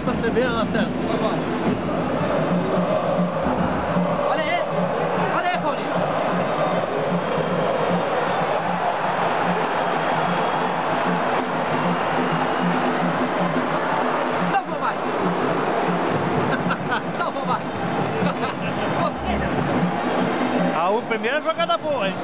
primeira, Marcelo. Vambora. Olha aí. Olha aí, Paulinho. Não vou mais. Não vou mais. Gostei dessa. A primeira jogada boa, hein?